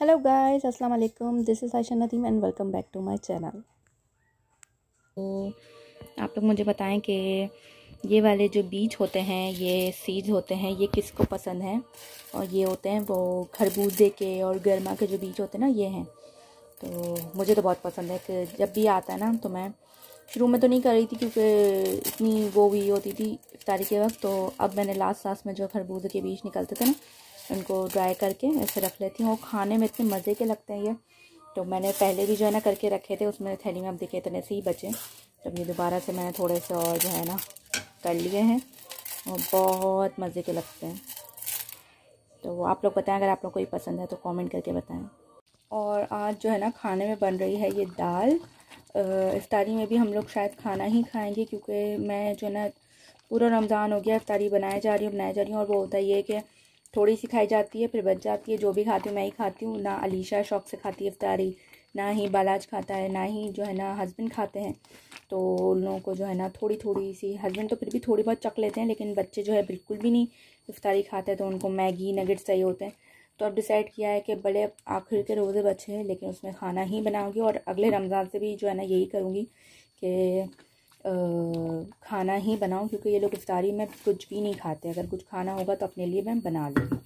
Hello guys अस्सलाम वालेकुम this is Ayesha Nadeem and welcome back to my channel तो आप लोग मुझे बताएँ कि ये वाले जो बीज होते हैं, ये सीड्स होते हैं, ये किसको पसंद हैं? और ये होते हैं वो खरबूजे के और गर्मा के जो बीज होते हैं ना, ये हैं। तो मुझे तो बहुत पसंद है कि जब भी आता है ना तो मैं शुरू में तो नहीं कर रही थी क्योंकि इतनी वो हुई होती थी इफ्तारी के वक्त तो अब मैंने लास्ट लास्ट में जो खरबूजे के बीज निकलते थे ना उनको ड्राई करके ऐसे रख लेती हूँ। खाने में इतने मज़े के लगते हैं ये। तो मैंने पहले भी जो है ना करके रखे थे, उसमें थैली में अब दिखे इतने से ही बचे। तब ये दोबारा से मैंने थोड़े से और जो है ना कर लिए हैं और बहुत मज़े के लगते हैं। तो आप लोग बताएँ, अगर आप लोग को पसंद है तो कमेंट करके बताएँ। और आज जो है ना खाने में बन रही है ये दाल। इफ्तारी में भी हम लोग शायद खाना ही खाएँगे, क्योंकि मैं जो है ना पूरा रमज़ान हो गया, इफ्तारी बनाए जा रही हूँ, बनाए जा रही हूँ, और वो होता है ये कि थोड़ी सी खाई जाती है, फिर बच जाती है। जो भी खाती हूँ, मैं ही खाती हूँ। ना अलीशा शौक से खाती है इफ्तारी, ना ही बालाज खाता है, ना ही जो है ना हस्बैंड खाते हैं। तो उन लोगों को जो है ना थोड़ी थोड़ी सी हस्बैंड तो फिर भी थोड़ी बहुत चक लेते हैं, लेकिन बच्चे जो है बिल्कुल भी नहीं इफ्तारी खाते हैं तो उनको मैगी नगेट्स चाहिए होते हैं। तो अब डिसाइड किया है कि बड़े आखिर के रोज़े बच्चे हैं, लेकिन उसमें खाना ही बनाऊँगी और अगले रमज़ान से भी जो है ना यही करूँगी कि खाना ही बनाऊँ, क्योंकि ये लोग इफ्तारी में कुछ भी नहीं खाते। अगर कुछ खाना होगा तो अपने लिए मैं बना लूँगी।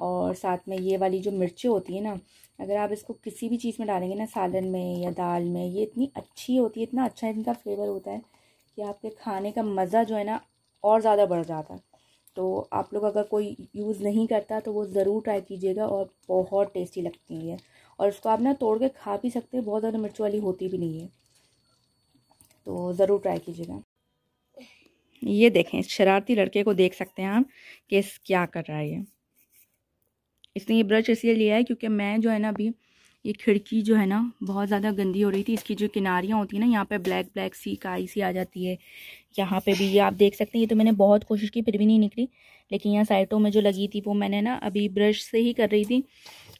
और साथ में ये वाली जो मिर्चें होती है ना, अगर आप इसको किसी भी चीज़ में डालेंगे ना, सालन में या दाल में, ये इतनी अच्छी होती है, इतना अच्छा इनका फ्लेवर होता है कि आपके खाने का मज़ा जो है ना, और ज़्यादा बढ़ जाता है। तो आप लोग अगर कोई यूज़ नहीं करता तो वो ज़रूर ट्राई कीजिएगा और बहुत टेस्टी लगती है। और उसको आप ना तोड़ के खा भी सकते हैं, बहुत ज़्यादा मिर्च वाली होती भी नहीं है। तो ज़रूर ट्राई कीजिएगा। ये देखें, इस शरारती लड़के को देख सकते हैं आप कि क्या कर रहा है ये। इसने ये ब्रश इसलिए लिया है क्योंकि मैं जो है ना अभी, ये खिड़की जो है ना, बहुत ज़्यादा गंदी हो रही थी। इसकी जो किनारियाँ होती हैं ना, यहाँ पे ब्लैक ब्लैक सी काई सी आ जाती है। यहाँ पे भी ये आप देख सकते हैं, ये तो मैंने बहुत कोशिश की, फिर भी नहीं निकली। लेकिन यहाँ साइडों में जो लगी थी, वो मैंने ना अभी ब्रश से ही कर रही थी।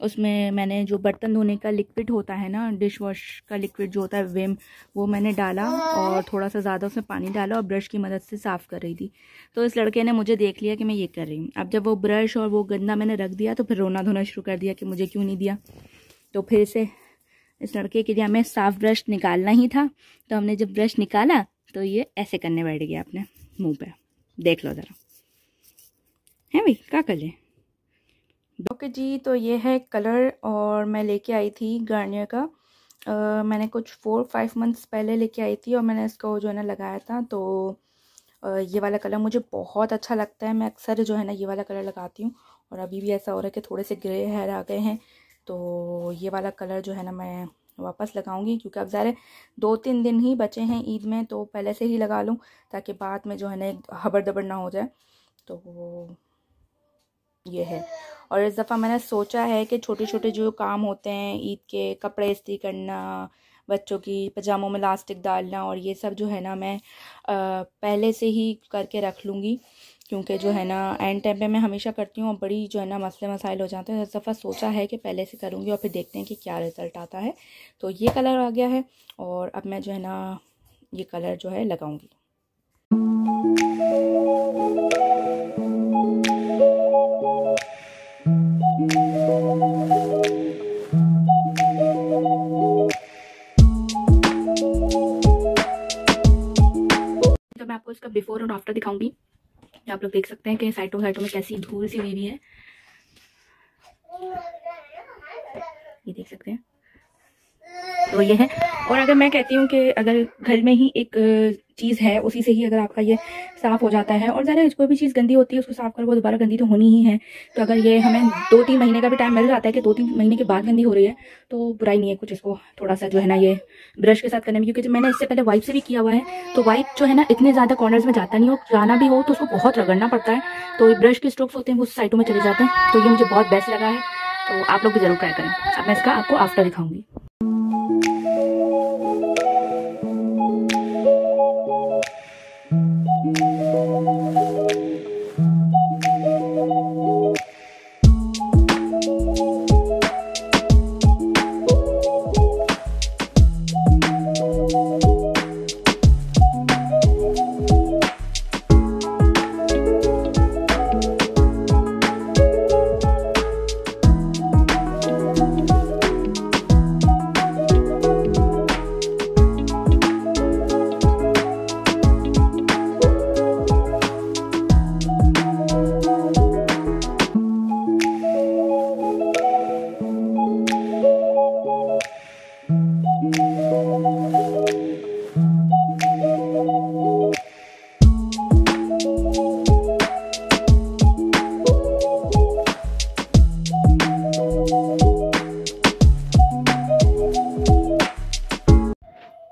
उसमें मैंने जो बर्तन धोने का लिक्विड होता है ना डिश वॉश का लिक्विड जो होता है विम वो मैंने डाला और थोड़ा सा ज़्यादा उसमें पानी डाला और ब्रश की मदद से साफ़ कर रही थी। तो इस लड़के ने मुझे देख लिया कि मैं ये कर रही हूँ। अब जब वो ब्रश और वो गंदा मैंने रख दिया तो फिर रोना धोना शुरू कर दिया कि मुझे क्यों नहीं दिया। तो फिर से इस लड़के के लिए हमें साफ़ ब्रश निकालना ही था। तो हमने जब ब्रश निकाला तो ये ऐसे करने बैठ गया अपने मुँह पर देख लो ज़रा। है भाई, क्या कर लें ओके जी तो ये है कलर और मैं लेके आई थी गार्नियर का। आ, मैंने कुछ फोर फाइव मंथ्स पहले लेके आई थी और मैंने इसको जो है ना लगाया था तो आ, ये वाला कलर मुझे बहुत अच्छा लगता है। मैं अक्सर जो है ना ये वाला कलर लगाती हूँ और अभी भी ऐसा हो रहा है कि थोड़े से ग्रे हेयर आ गए हैं तो ये वाला कलर जो है ना मैं वापस लगाऊँगी क्योंकि अब ज़्यादा दो तीन दिन ही बचे हैं ईद में तो पहले से ही लगा लूँ ताकि बाद में जो है ना एक हबर दबर ना हो जाए। तो ये है। और इस दफ़ा मैंने सोचा है कि छोटे छोटे जो काम होते हैं ईद के कपड़े इस्त्री करना बच्चों की पजामों में लास्टिक डालना और ये सब जो है ना मैं आ, पहले से ही करके रख लूँगी। क्योंकि जो है ना एंड टाइम पे मैं हमेशा करती हूँ और बड़ी जो है ना मसले मसाइल हो जाते हैं। इस दफ़ा सोचा है कि पहले से करूँगी और फिर देखते हैं कि क्या रिज़ल्ट आता है। तो ये कलर आ गया है और अब मैं जो है ना ये कलर जो है लगाऊँगी। तो मैं आपको इसका बिफोर और आफ्टर दिखाऊँगी। आप लोग देख सकते हैं कि साइटों साइटों में कैसी धूल सी हुई हुई है। ये देख सकते हैं। तो ये है। और अगर मैं कहती हूँ कि अगर घर में ही एक चीज़ है, उसी से ही अगर आपका ये साफ़ हो जाता है, और ज़्यादा कोई भी चीज़ गंदी होती है, उसको साफ़ करो वो दोबारा गंदी तो होनी ही है। तो अगर ये हमें दो तीन महीने का भी टाइम मिल जाता है कि दो तीन महीने के बाद गंदी हो रही है तो बुराई नहीं है कुछ इसको थोड़ा सा जो है ना ये ब्रश के साथ करने में। क्योंकि जब मैंने इससे पहले वाइप से भी किया हुआ है तो वाइप जो है ना इतने ज़्यादा कॉर्नर्स में जाता नहीं हो, जाना भी हो तो उसको बहुत रगड़ना पड़ता है। तो ब्रश के स्ट्रोक्स होते हैं, वो साइडों में चले जाते हैं। तो ये मुझे बहुत बेस्ट लगा है तो आप लोग भी ज़रूर ट्राई करें। अब मैं इसका आपको आफ्टर दिखाऊँगी।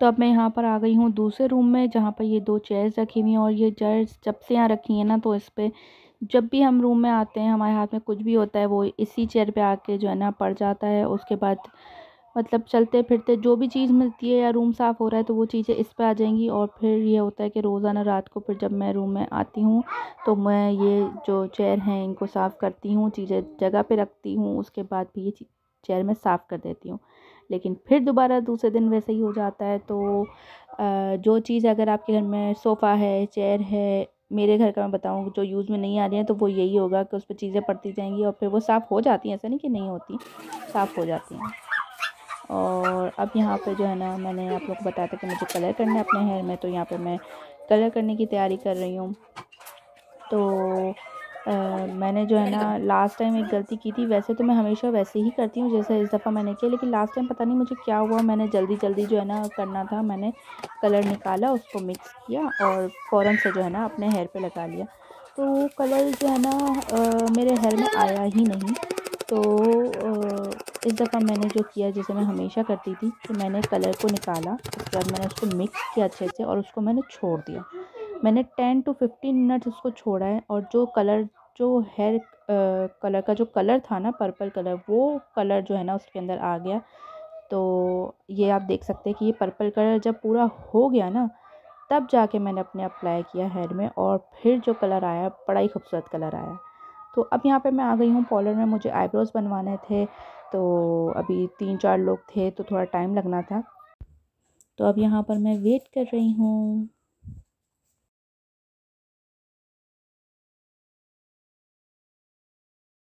तो अब मैं यहाँ पर आ गई हूँ दूसरे रूम में, जहाँ पर ये दो चेयर्स रखी हुई हैं और ये चेयर्स जब से यहाँ रखी हैं ना तो इस पर जब भी हम रूम में आते हैं, हमारे हाथ में कुछ भी होता है, वो इसी चेयर पे आके जो है ना पड़ जाता है। उसके बाद मतलब चलते फिरते जो भी चीज़ मिलती है या रूम साफ़ हो रहा है तो वो चीज़ें इस पर आ जाएँगी और फिर ये होता है कि रोज़ाना रात को फिर जब मैं रूम में आती हूँ तो मैं ये जो चेयर हैं इनको साफ़ करती हूँ, चीज़ें जगह पे रखती हूँ, उसके बाद भी ये चेयर में साफ़ कर देती हूँ। लेकिन फिर दोबारा दूसरे दिन वैसे ही हो जाता है। तो जो चीज़ अगर आपके घर में सोफ़ा है, चेयर है, मेरे घर का मैं बताऊँ, जो यूज़ में नहीं आ रही है तो वो यही होगा कि उस पर चीज़ें पड़ती जाएँगी और फिर वो साफ़ हो जाती हैं। ऐसा नहीं कि नहीं होती, साफ़ हो जाती हैं। और अब यहाँ पे जो है ना, मैंने आप लोग को बताया था कि मुझे कलर करना है अपने हेयर में तो यहाँ पे मैं कलर करने की तैयारी कर रही हूँ। तो मैंने जो है ना लास्ट टाइम एक गलती की थी वैसे तो मैं हमेशा वैसे ही करती हूँ जैसे इस दफ़ा मैंने किया लेकिन लास्ट टाइम पता नहीं मुझे क्या हुआ मैंने जल्दी जल्दी जो है ना करना था मैंने कलर निकाला उसको मिक्स किया और फ़ौरन से जो है ना अपने हेयर पे लगा लिया। तो वो कलर जो है ना आ, मेरे हेयर में आया ही नहीं। तो इस दफ़ा मैंने जो किया जैसे मैं हमेशा करती थी कि मैंने कलर को निकाला उसके बाद मैंने उसको मिक्स किया अच्छे से और उसको मैंने छोड़ दिया। मैंने टेन टू फिफ्टीन मिनट्स उसको छोड़ा है और जो कलर, जो हेयर कलर का जो कलर था ना पर्पल कलर, वो कलर जो है ना उसके अंदर आ गया। तो ये आप देख सकते हैं कि ये पर्पल कलर जब पूरा हो गया ना, तब जाके मैंने अपने अप्लाई किया हेयर में और फिर जो कलर आया, बड़ा ही खूबसूरत कलर आया। तो अब यहाँ पे मैं आ गई हूँ पॉलर में, मुझे आईब्रोज़ बनवाने थे तो अभी तीन चार लोग थे तो थोड़ा टाइम लगना था। तो अब यहाँ पर मैं वेट कर रही हूँ।